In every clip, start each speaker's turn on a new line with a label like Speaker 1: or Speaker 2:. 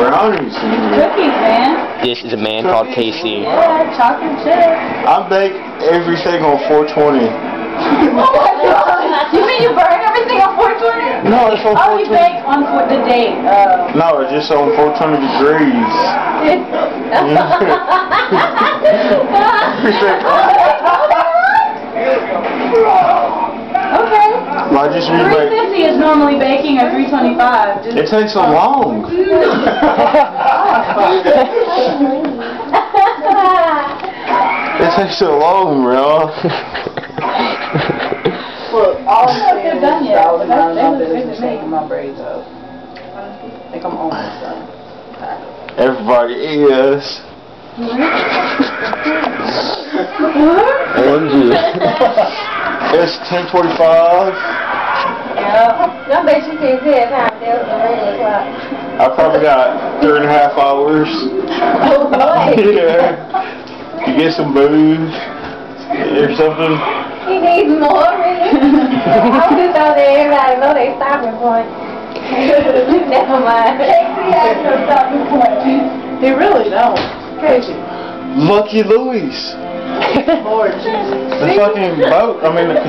Speaker 1: brownies.
Speaker 2: Cookies, man.
Speaker 3: This is a man called Casey.
Speaker 2: Yeah, chocolate chip.
Speaker 1: I bake everything on 420.
Speaker 2: Oh my god. You mean you burn everything on 420?
Speaker 1: No, it's on
Speaker 2: Oh, you bake on for the date. Oh.
Speaker 1: No, it's just on 420 degrees.
Speaker 2: okay.
Speaker 1: Oh, I just mean like,
Speaker 2: 350 is normally baking at 325. Just
Speaker 1: it takes so long. It takes so long, bro.
Speaker 4: Look, all I'm
Speaker 2: They're
Speaker 4: saying is
Speaker 2: done yet,
Speaker 4: dollars
Speaker 2: but
Speaker 4: not
Speaker 2: that's-
Speaker 4: enough
Speaker 2: they look
Speaker 4: business
Speaker 2: good to me.
Speaker 4: my braids up. I think I'm almost done.
Speaker 1: Everybody is.
Speaker 3: OMG.
Speaker 1: It's 10:45.
Speaker 2: Yeah.
Speaker 5: Y'all bet you can see it time. There was a regular clock.
Speaker 1: I probably got three and a half hours.
Speaker 5: Oh boy.
Speaker 1: yeah. To get some booze or something.
Speaker 5: He needs more, really. I was just out there, everybody know they stopping point. Never mind. Casey has stopping point.
Speaker 4: They really don't. Crazy.
Speaker 1: Lucky Louis.
Speaker 4: Lord Jesus.
Speaker 1: The fucking boat, I mean, the,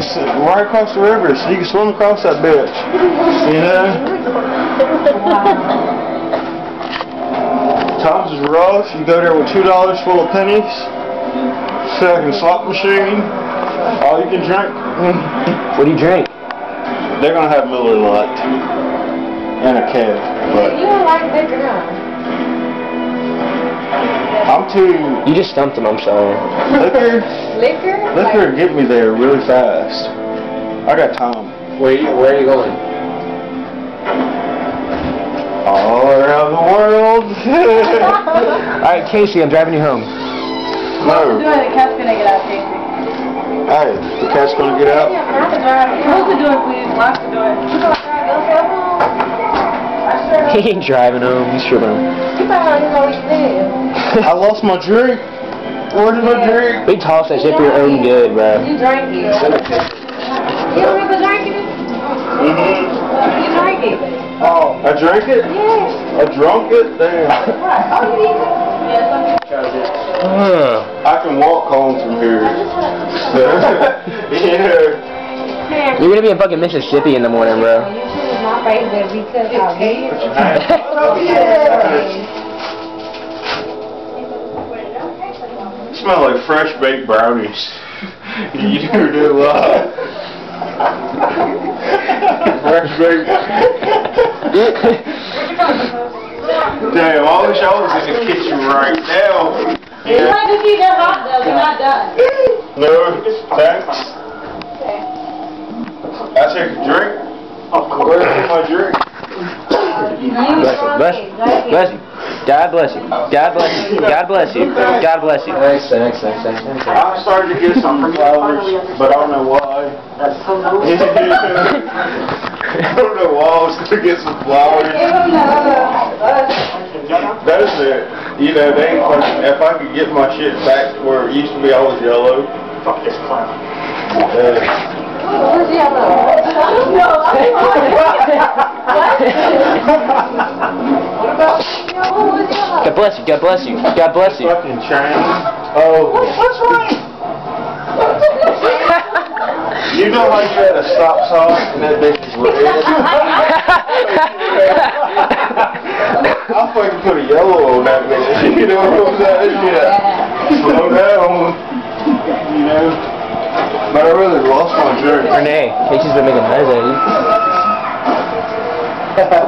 Speaker 1: right across the river, so you can swim across that bitch. You know? Times is rough. You go there with two dollars full of pennies. Fucking slot machine. All you can drink.
Speaker 3: What do you drink?
Speaker 1: They're gonna have Miller Lite and a keg, but
Speaker 5: You don't like liquor, huh?
Speaker 1: I'm too
Speaker 3: You just stumped him, I'm sorry.
Speaker 1: liquor.
Speaker 5: Liquor?
Speaker 1: Liquor get me there really fast. I got time.
Speaker 3: Where you, where are you going?
Speaker 1: All around the world.
Speaker 3: Alright, Casey, I'm driving you home.
Speaker 2: Close the
Speaker 1: no.
Speaker 2: door, the cat's gonna get out, Casey.
Speaker 1: Hey, the cat's gonna get out.
Speaker 5: Yeah, not to drive.
Speaker 2: Close the door, please. Lock the door.
Speaker 3: He ain't driving home, he's tripping.
Speaker 5: You probably don't even know what you did.
Speaker 1: I lost my drink. Where did my drink?
Speaker 3: We toss that shit for your own good, bro.
Speaker 5: You drank it. You remember drinking it? Mm-hmm. You drank it.
Speaker 1: Oh, I drank it?
Speaker 5: Yes.
Speaker 1: I drunk it? Damn.
Speaker 5: Oh, you did?
Speaker 3: Ugh.
Speaker 1: I can walk home from here. yeah.
Speaker 3: You're gonna be in fucking Mississippi in the morning, bro.
Speaker 5: you choose my favorite because how
Speaker 1: Smell like fresh baked brownies. you do a lot. fresh baked. Damn, all the I was in the kitchen right now.
Speaker 2: You
Speaker 1: Yeah.
Speaker 2: want to see they're hot though, they're not done.
Speaker 1: No, thanks. I take a drink. Of course. Where's my drink?
Speaker 3: Bless you, bless you, bless you. God bless you. God bless you. God bless you. God bless you. Thanks, thanks, thanks, thanks, thanks.
Speaker 1: I'm starting to get some flowers, but I don't know why. I don't know why I was going to get some flowers. That is it. You know, they ain't fucking, if I could get my shit back to where it used to be always yellow. Fuck this clown. Uh,
Speaker 5: Who's yellow?
Speaker 3: God bless you. God bless you. God bless you.
Speaker 1: fucking chain. Oh.
Speaker 5: What's wrong?
Speaker 1: You know how you had a stop sign and that bitch is red? I fucking put a yellow on that bitch. You know what I'm saying? Yeah. Slow down. You know? But I really lost my drink.
Speaker 3: Renee, Casey's been making eyes at you.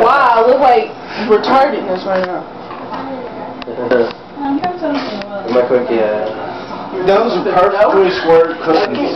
Speaker 4: Wow, I look like retardedness right now.
Speaker 2: I'm kind of something.
Speaker 3: My cookie, uh...
Speaker 1: Those are perfectly squared cookies.